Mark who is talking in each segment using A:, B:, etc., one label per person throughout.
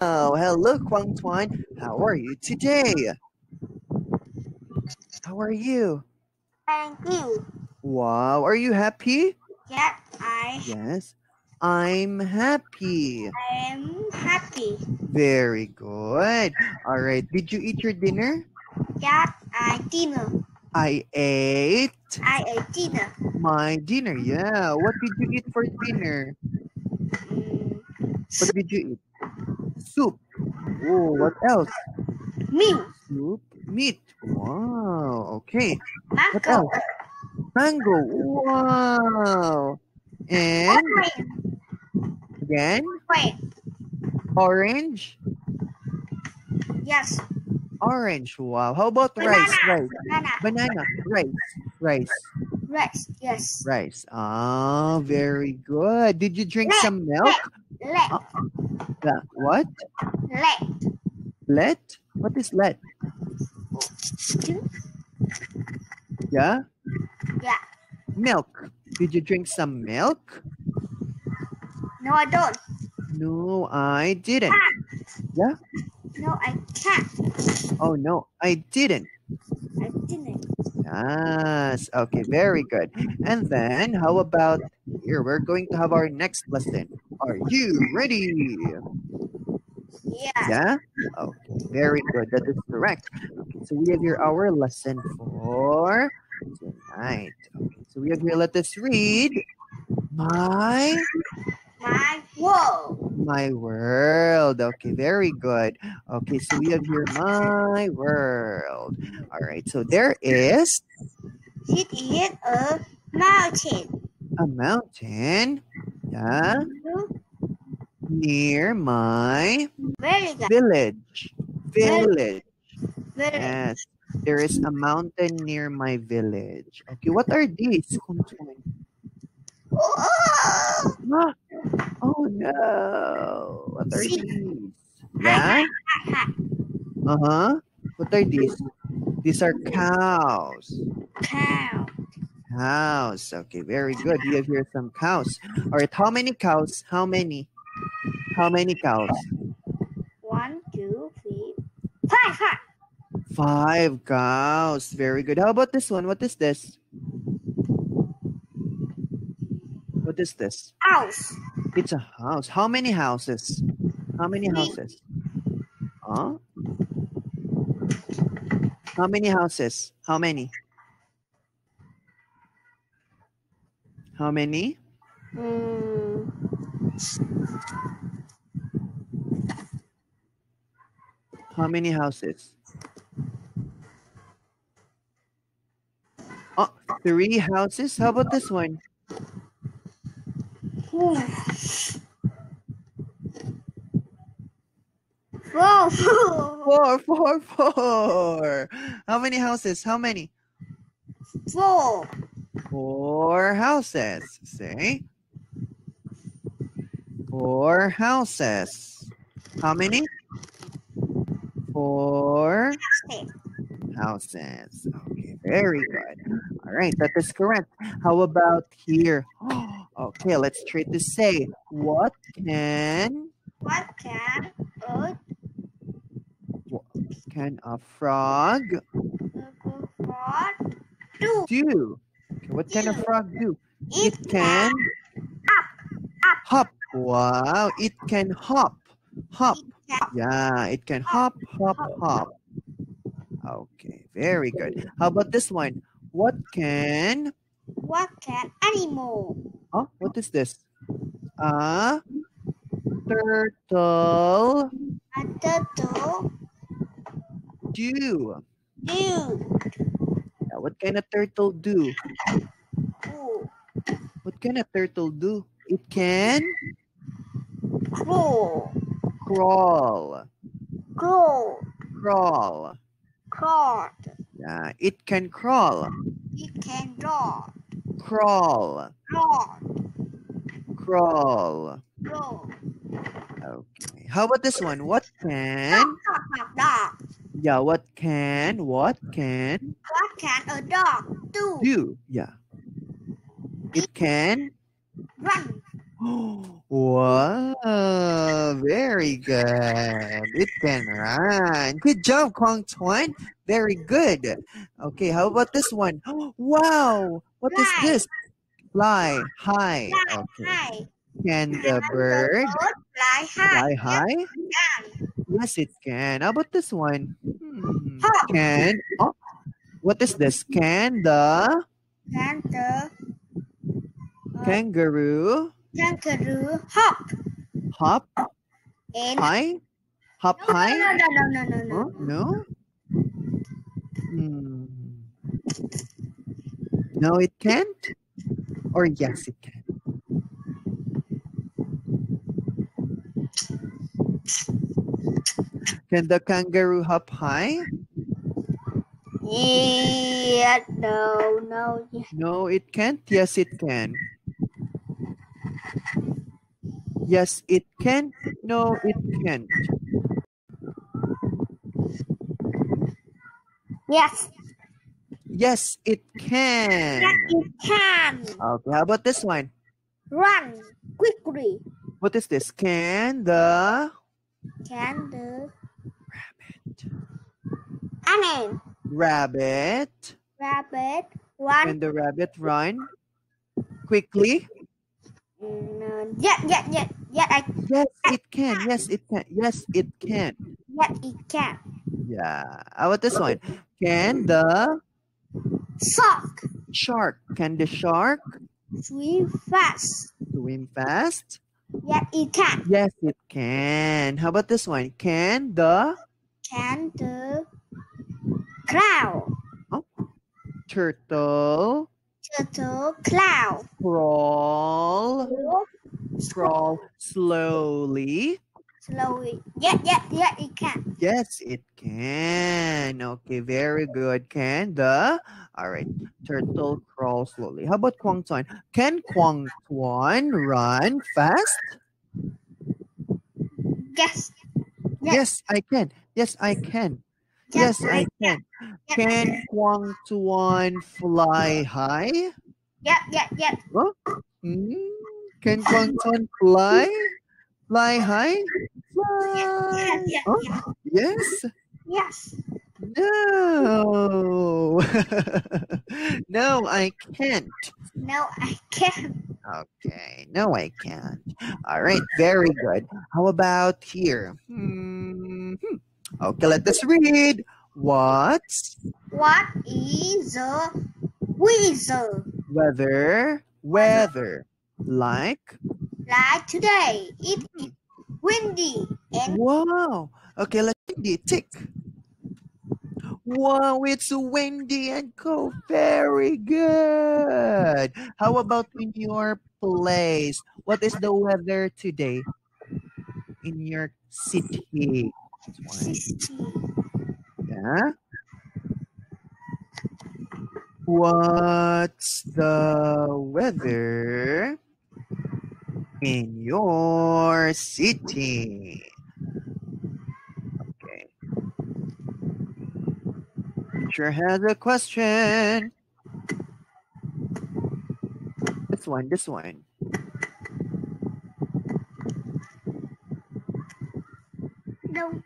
A: Oh, hello, Quang Tuan. How are you today? How are you?
B: Thank you.
A: Wow, are you happy?
B: Yeah, I
A: Yes, I'm happy.
B: I'm happy.
A: Very good. All right, did you eat your dinner?
B: Yeah, I dinner.
A: I ate
B: I ate dinner.
A: my dinner. Yeah, what did you eat for dinner?
B: Mm,
A: What did you eat? Soup. Oh, what else?
B: Meat.
A: Soup, meat. Wow, okay. What
B: mango,
A: else? Mango. Wow. And
B: orange,
A: again,
B: orange.
A: orange.
B: Yes,
A: Orange. Wow. How about rice? Rice.
B: banana,
A: Banana. Rice. Rice.
B: rice. Yes,
A: Rice. Ah, very good. Did you drink some milk?
B: let,
A: Yeah. What?
B: let.
A: Let? What is let? Yeah?
B: Yeah.
A: Milk. Did you drink some milk?
B: No, I don't.
A: No, I didn't. Yeah?
B: No, I can't.
A: Oh, no, I didn't.
B: I didn't.
A: Yes. Okay, very good. And then, how about here? We're going to have our next lesson. Are you ready?
B: Yeah.
A: Yeah? Okay, very good. That is correct. Okay, so we have here our lesson for tonight. Okay, so we have here, let us read. My,
B: My world.
A: my world. Okay, very good. Okay, so we have here my world. All right, so there is
B: It is a mountain.
A: a mountain. Near my
B: good.
A: village. Village. Yes, there is a mountain near my village. Okay, what are these?
B: Oh,
A: Ah, Oh no, what are these? Yeah, uh huh. What are these? These are cows.
B: cow.
A: Cows. Okay, very good. You have here some cows. All right, how many cows? How many? How many cows?
B: One, two, three, five, five.
A: Five cows. Very good. How about this one? What is this? What is this?
B: House.
A: It's a house. How many houses? How many houses? Huh? How many houses? How many? How many?
B: Mm,
A: How many houses? Oh, three houses? How about this one?
B: hmm. Whoa.
A: Four, four, four. How many houses? How many?
B: Four.
A: Four houses. Say. Four houses. How many? Four houses. Okay, very good. All right, that is correct. How about here? Okay, let's try to say, what can
B: What can a what
A: can a frog
B: frog do?
A: do? What can a frog do?
B: It
A: can hop. Wow, it can hop. Hop. Yeah, it can hop, hop, hop. Okay, very good. How about this one? What can
B: What can animal?
A: Oh, what is this? A turtle
B: A turtle
A: do.
B: do?
A: What can a turtle do?
B: Ooh.
A: What can a turtle do? It can
B: Crawl.
A: crawl.
B: Crawl.
A: Crawl.
B: Crawl.
A: Yeah, it can crawl.
B: It can draw.
A: Crawl.
B: Crawl.
A: Crawl.
B: Crawl.
A: Okay. How about this one? What can
B: dog, dog, dog.
A: Yeah, what can what can
B: What can a dog do?
A: do? Yeah. It can
B: Run.
A: Wow, very good. It can run. Good job, Quang Tuan. Very good. Okay, how about this one? Wow, what is
B: Fly.
A: this? Fly high.
B: Fly
A: Okay.
B: high.
A: Can the
B: Can
A: bird
B: fly high?
A: fly high?
B: Can.
A: Yes, it can. How about this one? Hmm. Can oh, what is this? Can the
B: Can the
A: kangaroo
B: kangaroo hop
A: hop
B: in?
A: high? Hop
B: No,
A: high?
B: no, no, no, no, no, no.
A: No? Hmm. No, it can't? Or yes, it can? Can the kangaroo hop high?
B: Yeah, no, no, yeah.
A: No, it can't. Yes, it can. Yes, it can. No, it can't.
B: Yes,
A: Yes, it can.
B: yes, it can
A: Okay, how about this one?
B: run quickly.
A: What is this? Can the
B: Can the I mean
A: rabbit
B: rabbit run?
A: can the rabbit run quickly?
B: No, yeah, yeah, yeah, yeah. I
A: Yes, it can. Yes, it can. Yes, it can.
B: yeah, it can.
A: Yeah. How about this one? Can the
B: Sock
A: shark can the shark
B: swim fast.
A: swim fast?
B: Yeah, it can.
A: Yes, it can. How about this one? Can the
B: Can the cloud
A: turtle
B: turtle cloud
A: crawl crawl slowly?
B: slowly? Yeah, yeah, yeah, it can.
A: Yes, it can. Okay, very good. Can the all right turtle crawl slowly? How about Quang Tuan? Can Quang Tuan run fast?
B: Yes.
A: Yes, I can. Yes, I can. Yes, I can. Can Quang Tuan fly high?
B: Yep, yep, yep. yeah.
A: Hmm? Can Quang Tuan fly? Fly high? Fly.
B: yeah,
A: Huh?
B: yeah.
A: Yes.
B: Yes.
A: No. no, I can't.
B: No, I can't.
A: Okay. No, I can't. All right. Very good. How about here? Hmm. Okay, let us read. What's
B: What is a weasel
A: weather? Weather like?
B: like today? It is windy and
A: Wow. Okay, let's windy. Tick. Wow, it's windy and cold. Very good. How about in your place? What is the weather today in your city? Yeah. What's the weather in your city? Okay. Teacher has a question. This one, this one. Dum,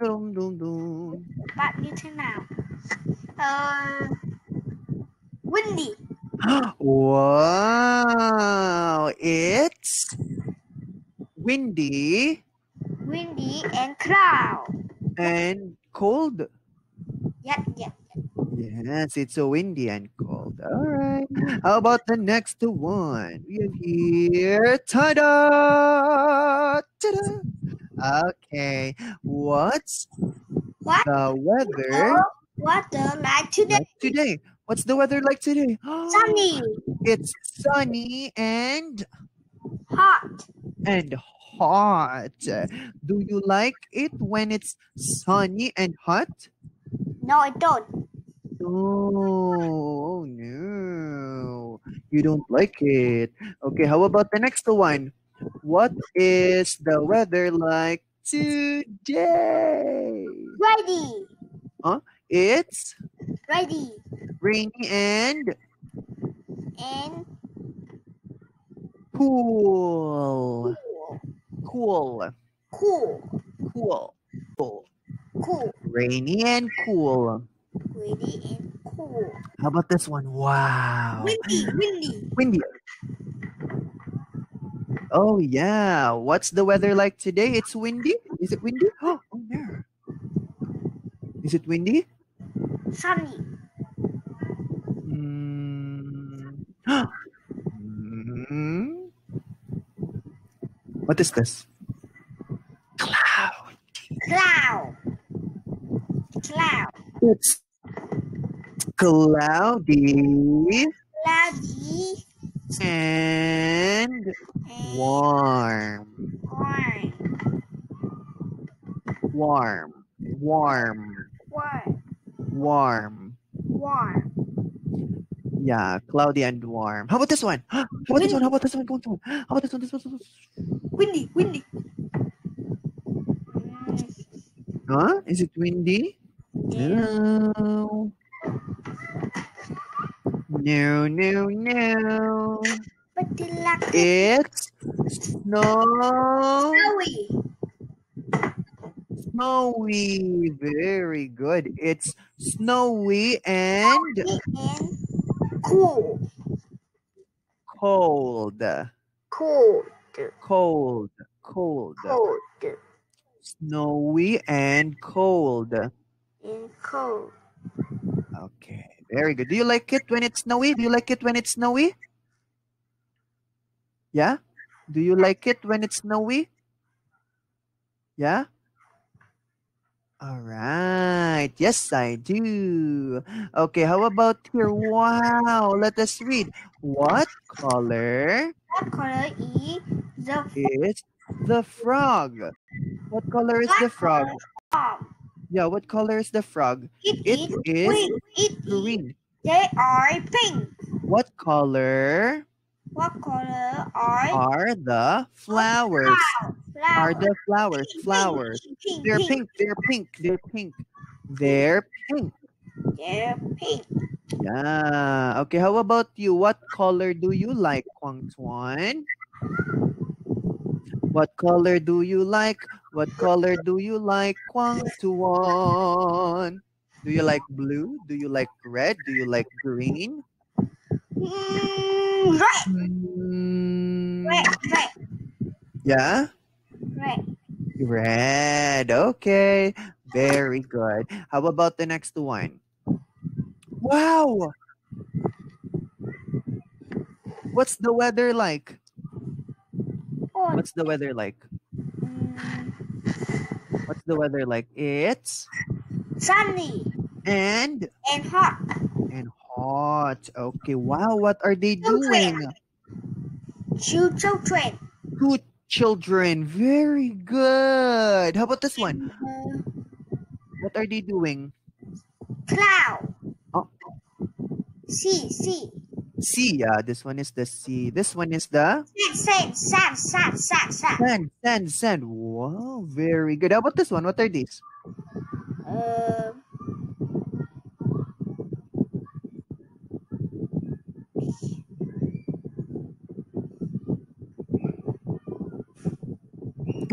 A: dum, dum, dum.
B: bạn như thế nào ờ windy
A: Wow, it's windy
B: windy and cloud
A: and cold.
B: Yep, yeah
A: Yes, it's so windy and cold. All right. How about the next one? We have here. Ta-da! Ta-da! Okay. What's
B: what
A: the weather
B: what the like today
A: like today? What's the weather like today?
B: sunny
A: It's sunny and
B: hot
A: and hot. Do you like it when it's sunny and hot?
B: no I don't
A: Oh, no. You don't like it. Okay, how about the next one? What is the weather like today?
B: ready Huh?
A: It's
B: ready
A: rainy and
B: and
A: Cool. Cool.
B: Cool.
A: Cool. Cool.
B: Cool.
A: Rainy and cool.
B: Windy and cool.
A: How about this one? Wow.
B: Windy. Windy.
A: Windy. Oh yeah. What's the weather like today? It's windy. Is it windy? Oh, there. Is it windy?
B: Sunny.
A: Mm. Mm. What is this? Cloud.
B: Cloud. Cloud.
A: It's cloudy
B: Cloudy
A: and
B: and
A: warm.
B: warm.
A: Warm. Warm.
B: Warm.
A: Warm.
B: Warm.
A: Yeah, cloudy and warm. How about this one? How about this one? How about this one? Go on, go on. How about this one? This one, this one.
B: Windy. Windy.
A: Huh? Is it windy? No. No, no, no.
B: But the luck
A: It's snow.
B: snowy.
A: Snowy. Very good. It's snowy and
B: And cool.
A: cold.
B: Cold.
A: Cold. Cold.
B: Cold.
A: Snowy and cold.
B: And cold.
A: Okay. Very good. Do you like it when it's snowy? Do you like it when it's snowy? Yeah? Do you like it when it's snowy? Yeah? All right. Yes, I do. Okay, how about here? Wow. Let us read. What color
B: What color is the
A: is the frog? What color is the frog?
B: frog?
A: Yeah, what color is the frog?
B: It
A: It
B: is green. It is.
A: green.
B: They are pink.
A: What color
B: What color are
A: are the flowers? Are the flowers
B: Pink,
A: flowers?
B: Pink,
A: They're
B: pink.
A: pink. They're pink. They're pink. They're pink.
B: They're pink.
A: Yeah. Okay. How about you? What color do you like, Quang Tuan? What color do you like? What color do you like, Quang Tuan? Do you like blue? Do you like red? Do you like green?
B: Mm, red,
A: Mm,
B: red, red,
A: yeah.
B: red.
A: Red. Okay. Very good. How about the next one? Wow. What's the weather like? What's the weather like?
B: mm,
A: What's the weather like? It's
B: sunny
A: and
B: and hot.
A: Hot. Okay. Wow. What are they doing?
B: Two children.
A: Two children. Very good. How about this one? What are they doing?
B: cloud.
A: Oh.
B: Sea, sea.
A: Sea. Yeah, this one is the sea. This one is the
B: sand, sand, sand, sand, sand. sand.
A: Sand. Sand. Wow. Very good. How about this one? What are these?
B: Uh,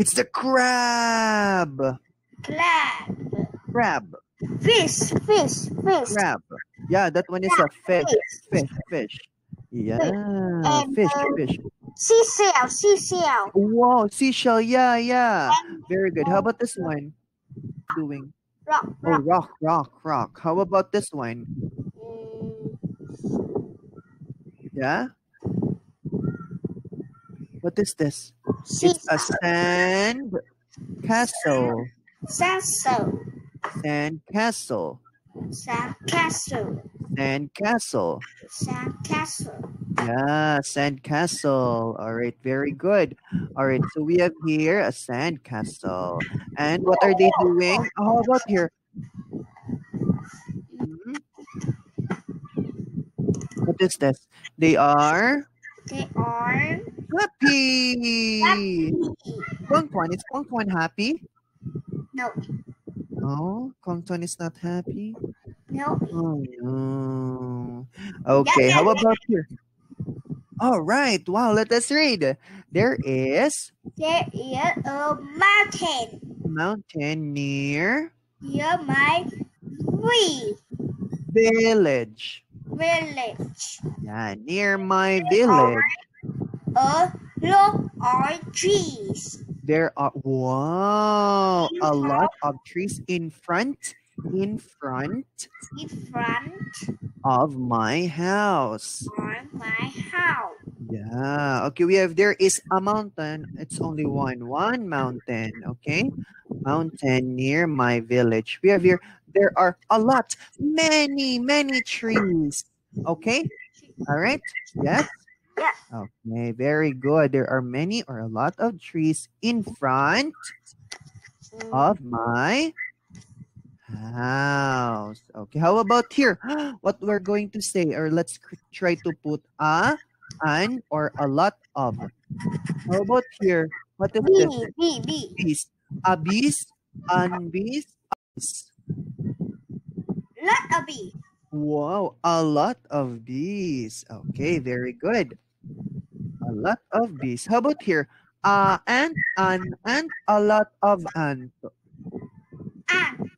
A: It's the crab.
B: crab.
A: Crab.
B: Fish, fish, fish.
A: Crab. Yeah, that one is a fish.
B: Fish.
A: Fish. Fish. Yeah.
B: And,
A: Fish.
B: um,
A: Fish.
B: Seashell, seashell.
A: Wow. Seashell. Yeah. Yeah. Very good. How about this one? Doing.
B: Rock,
A: Oh,
B: rock.
A: rock, rock, rock. How about this one?
B: Mm,
A: Yeah. What is this? It's a sand castle.
B: castle.
A: Sand castle.
B: Sand castle.
A: Sand castle.
B: Sand castle.
A: Yeah, sand castle. All right, very good. All right, so we have here a sand castle. And what are they doing? How about here? Mhm. What is this? They are
B: They are
A: happy.
B: happy.
A: Kong is Quang Tuan happy?
B: No, oh,
A: No, Quang Tuan is not happy.
B: no.
A: Oh no. Okay, how about here? All right. Wow. Let us read. There is
B: There is a mountain
A: mountain near
B: near my we
A: village.
B: village.
A: Yeah, near my village.
B: A lot of trees.
A: There are wow, a lot of trees in front, in front
B: in front
A: of my house.
B: of my house.
A: Yeah. Okay, we have there is a mountain. It's only one, one mountain. Okay, mountain near my village. We have here. There are a lot, many, many trees. Okay. All right. Yes.
B: Yes.
A: Okay. Very good. There are many or a lot of trees in front of mm. my house. Okay, how about here? What we're going to say, or let's try to put a, an, or a lot of. How about here? What is this?
B: B, B, B.
A: Bees. A bees, an bees, bees.
B: Lot of B.
A: Wow, a lot of bees. Okay, very good. A lot of bees. How about here? Uh, ant, an ant, a lot of ant.
B: And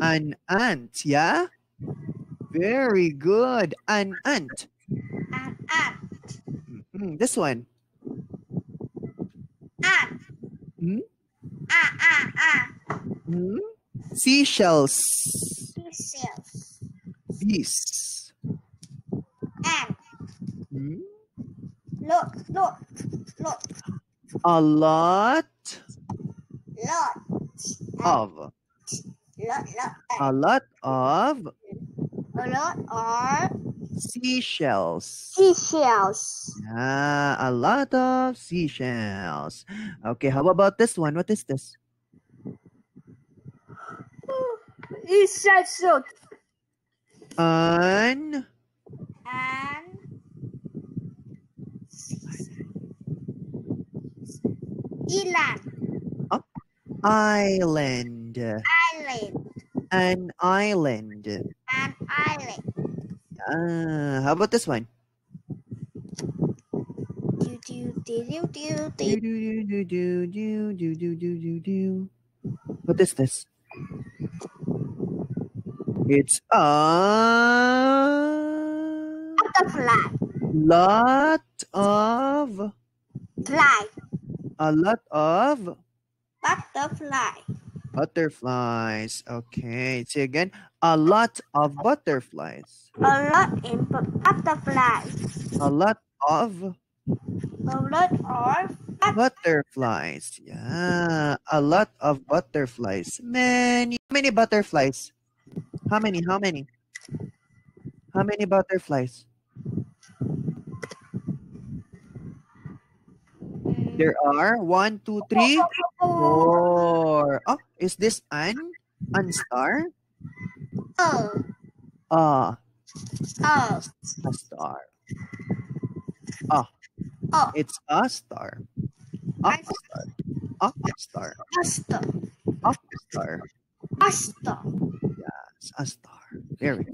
A: An ant, yeah? Very good. An ant.
B: and and
A: Mhm, This one.
B: and.
A: Hmm?
B: Ah, ah, ah.
A: Hmm? Seashells.
B: Seashells.
A: Bees.
B: And
A: Hmm?
B: Look, look, look,
A: A lot
B: lot,
A: of.
B: lot, lot,
A: A lot of
B: a lot of
A: seashells.
B: seashells.
A: Ah, a lot of seashells. Okay, how about this one? What is this?
B: It says so.
A: An
B: And Eland
A: island.
B: Island.
A: An island.
B: An island.
A: Ah, how about this one?
B: Do, do, do, do, do,
A: Do,
B: do.
A: do, do, do, do, do, do, do, do, do. What is this? It's a
B: Butterfly.
A: lot of
B: Fly.
A: A lot of
B: Butterfly.
A: butterflies. Okay, say again. A lot of butterflies.
B: A lot in bu- butterfly.
A: A lot of
B: A lot of
A: butterflies. Yeah, a lot of butterflies. Many, many butterflies. How many? How many? How many butterflies? There are one, two, three, four. Oh, is this an? An star?
B: Oh,
A: Ah,
B: oh,
A: a star.
B: oh.
A: It's a star. A star. A star.
B: Asta.
A: A star.
B: Asta.
A: It's a star. There we go.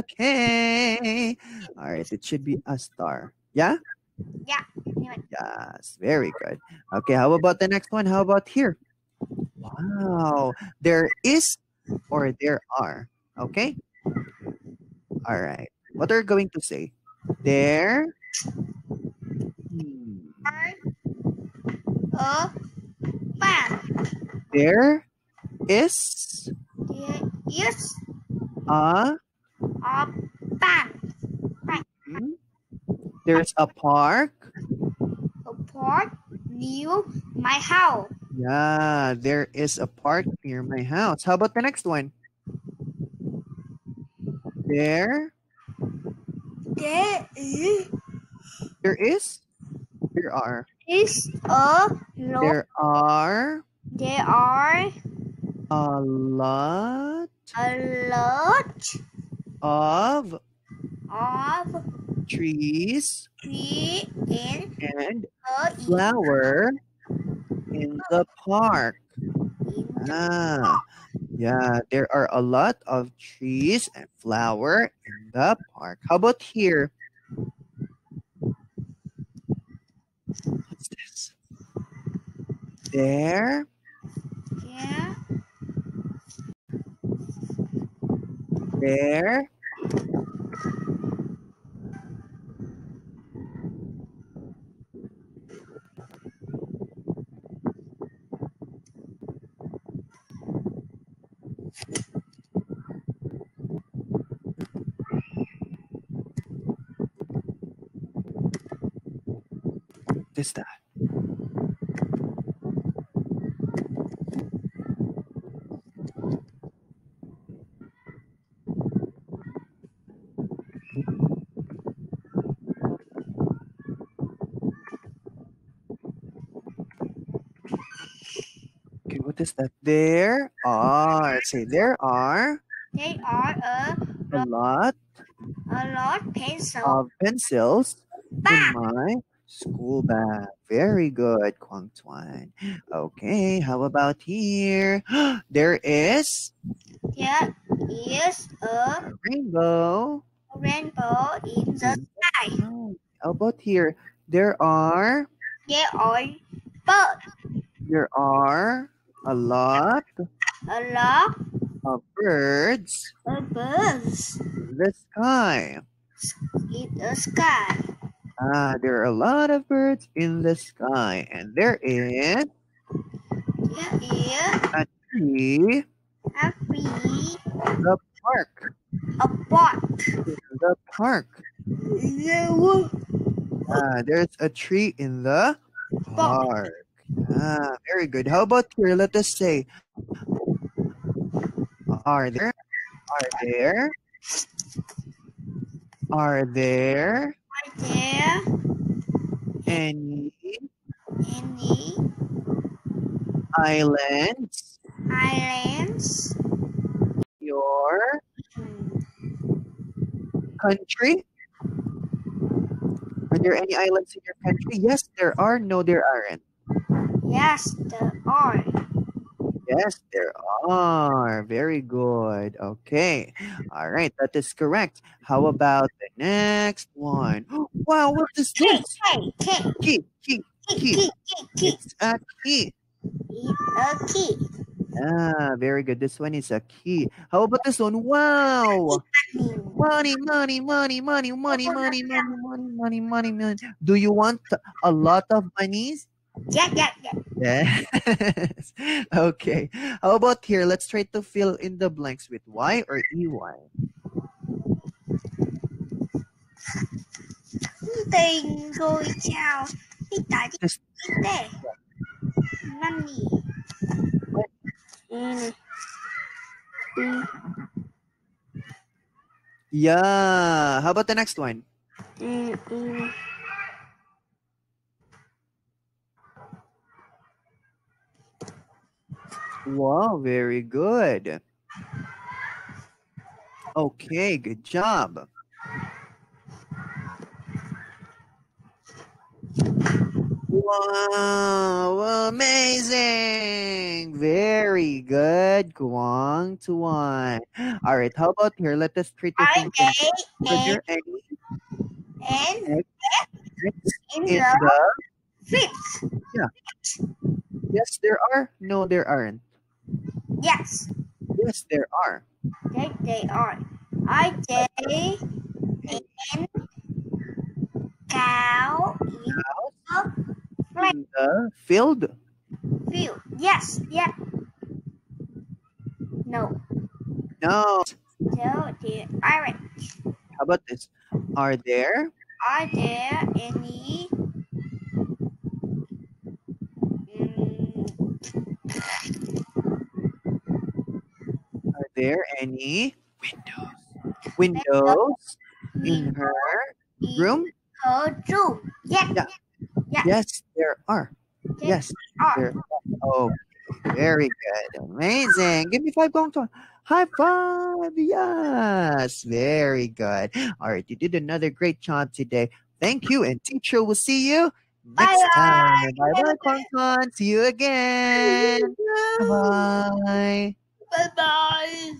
A: Okay. All right. It should be a star. Yeah?
B: Yeah.
A: Yes. Very good. Okay. How about the next one? How about here? Wow. There is or there are. Okay. All right. What are you going to say? There. Hmm.
B: A pan.
A: There is
B: There is
A: a.
B: a pan.
A: hmm? There's a park.
B: Pot near my house.
A: Yeah, there is a park near my house. How about the next one? There,
B: There is,
A: there is, there are,
B: is a lot.
A: there are
B: There are
A: a lot
B: a lot
A: of
B: of
A: trees
B: trees in
A: and flower in the park. Ah, yeah, there are a lot of trees and flower in the park. How about here? What's this?
B: There. Yeah.
A: There This that. Okay, what is that? There are. Say there are
B: They are a,
A: a lot
B: a lot pencil.
A: of pencils in my school bag. Very good, Quang Tuan. Okay, how about here? there is
B: There is a
A: a rainbow.
B: rainbow in the mm-hmm. sky.
A: Oh, how about here? There are
B: There are birds.
A: there are a lot
B: A lot
A: of birds
B: of birds
A: the sky.
B: in the sky.
A: Ah, there are a lot of birds in the sky, and there is
B: There is
A: a tree
B: a tree,
A: in the park.
B: a park.
A: The park. Ah, there's a tree in the park. Ah, very good. How about here? Let us say, are there, are there, are there are
B: there
A: any
B: any
A: islands
B: islands
A: your country? Are there any islands in your country? Yes, there are. No, there aren't.
B: Yes, there are.
A: Yes, there are. Very good. Okay. All right. That is correct. How about the next one? Wow, what is this?
B: key, key,
A: Key, key,
B: key,
A: key.
B: key, key,
A: It's a key.
B: key. A key.
A: Ah, very good. This one is a key. How about this one? Wow. Money, money, money, money, money, money, money, money, money, money, money. Do you want a lot of monies?
B: Yeah, yeah, yeah.
A: Yes. okay. How about here? Let's try to fill in the blanks with Y or EY.
B: Tiền rồi chào. Đi tại đi
A: Just-
B: đây. Money. Ừ. Ừ.
A: Yeah. How about the next one?
B: Ừ. Ừ.
A: Wow, very good. Okay, good job. Wow, amazing. Very good, Quang Tuan. All right, how about here? Let us treat the
B: I
A: thing. Was
B: A
A: there any
B: and in
A: in
B: the
A: the
B: fifth.
A: Yes, there are. No, there aren't.
B: Yes,
A: Yes, there are.
B: they, they are. I J and cow in the
A: In the field.
B: field. Yes, yeah. No,
A: No.
B: so the orange.
A: How about this? Are there
B: Are there any
A: there any windows? Windows in her room?
B: her room?
A: Yeah.
B: Yeah.
A: Yes, there are. Yes, there are. Okay, oh, very good. Amazing. Give me five gong High five. Yes, very good. All right, you did another great job today. Thank you, and teacher will see you next
B: Bye-bye.
A: time. Bye bye, Kong. See you again. Bye.
B: Bye Bye bye.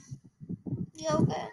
B: You okay?